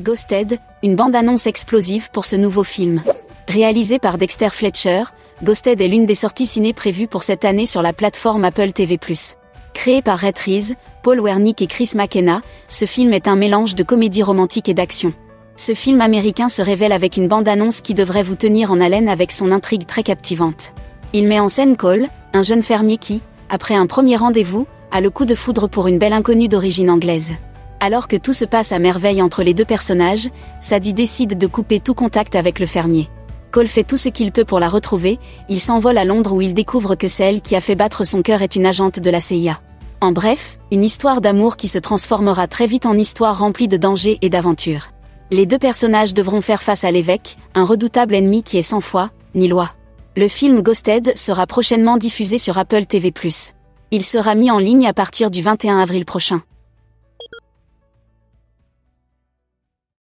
Ghosted, une bande-annonce explosive pour ce nouveau film. Réalisé par Dexter Fletcher, Ghosted est l'une des sorties ciné prévues pour cette année sur la plateforme Apple TV+. Créé par Rhett Reese, Paul Wernick et Chris McKenna, ce film est un mélange de comédie romantique et d'action. Ce film américain se révèle avec une bande-annonce qui devrait vous tenir en haleine avec son intrigue très captivante. Il met en scène Cole, un jeune fermier qui, après un premier rendez-vous, a le coup de foudre pour une belle inconnue d'origine anglaise. Alors que tout se passe à merveille entre les deux personnages, Sadie décide de couper tout contact avec le fermier. Cole fait tout ce qu'il peut pour la retrouver, il s'envole à Londres où il découvre que celle qui a fait battre son cœur est une agente de la CIA. En bref, une histoire d'amour qui se transformera très vite en histoire remplie de dangers et d'aventures. Les deux personnages devront faire face à l'évêque, un redoutable ennemi qui est sans foi, ni loi. Le film Ghosted sera prochainement diffusé sur Apple TV+. Il sera mis en ligne à partir du 21 avril prochain.